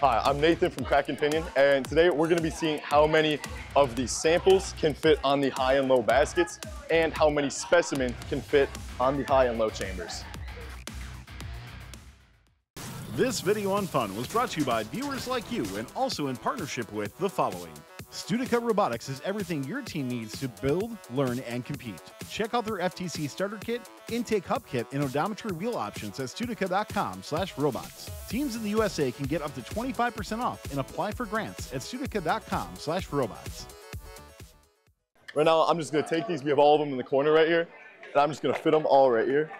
Hi, I'm Nathan from Kraken Pinion, and today we're gonna be seeing how many of these samples can fit on the high and low baskets, and how many specimens can fit on the high and low chambers. This video on fun was brought to you by viewers like you and also in partnership with the following. Studica Robotics is everything your team needs to build, learn, and compete. Check out their FTC starter kit, intake hub kit, and odometry wheel options at studica.com slash robots. Teams in the USA can get up to 25% off and apply for grants at studica.com slash robots. Right now, I'm just gonna take these, we have all of them in the corner right here, and I'm just gonna fit them all right here.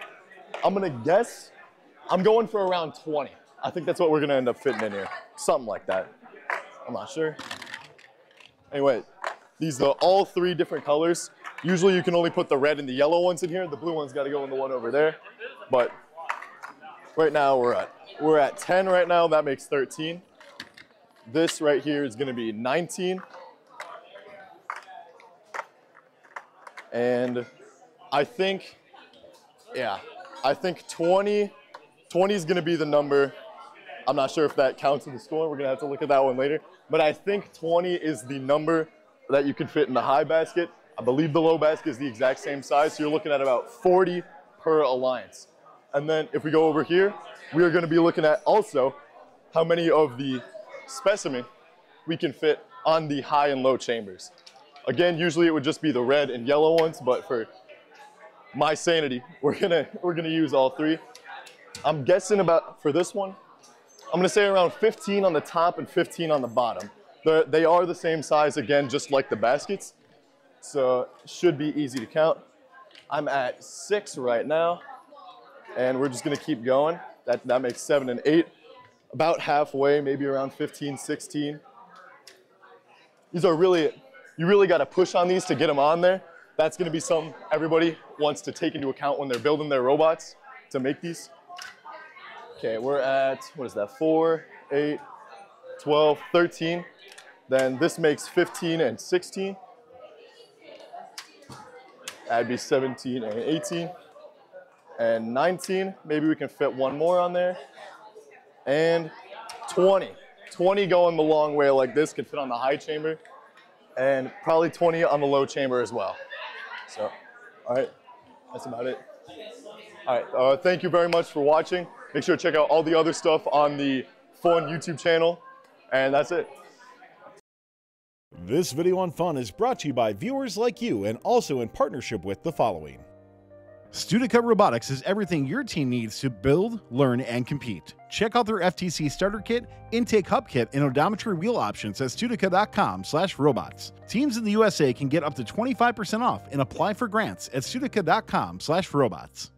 I'm gonna guess, I'm going for around 20. I think that's what we're gonna end up fitting in here. Something like that. I'm not sure. Anyway, these are all three different colors. Usually you can only put the red and the yellow ones in here. The blue one's gotta go in the one over there. But right now we're at, we're at 10 right now, that makes 13. This right here is gonna be 19. And I think, yeah, I think 20, 20 is gonna be the number. I'm not sure if that counts in the score. We're gonna have to look at that one later. But I think 20 is the number that you can fit in the high basket. I believe the low basket is the exact same size. So you're looking at about 40 per alliance. And then if we go over here, we are gonna be looking at also how many of the specimen we can fit on the high and low chambers. Again, usually it would just be the red and yellow ones, but for my sanity, we're gonna, we're gonna use all three. I'm guessing about, for this one, I'm gonna say around 15 on the top and 15 on the bottom. They're, they are the same size again, just like the baskets. So should be easy to count. I'm at six right now, and we're just gonna keep going. That, that makes seven and eight. About halfway, maybe around 15, 16. These are really, you really gotta push on these to get them on there. That's gonna be something everybody wants to take into account when they're building their robots to make these. Okay, we're at, what is that, 4, 8, 12, 13. Then this makes 15 and 16. That'd be 17 and 18. And 19, maybe we can fit one more on there. And 20. 20 going the long way like this can fit on the high chamber. And probably 20 on the low chamber as well. So, all right, that's about it. All right, uh, thank you very much for watching. Make sure to check out all the other stuff on the Fun YouTube channel. And that's it. This video on fun is brought to you by viewers like you and also in partnership with the following. Studica Robotics is everything your team needs to build, learn, and compete. Check out their FTC starter kit, intake hub kit, and odometry wheel options at studica.com slash robots. Teams in the USA can get up to 25% off and apply for grants at studica.com slash robots.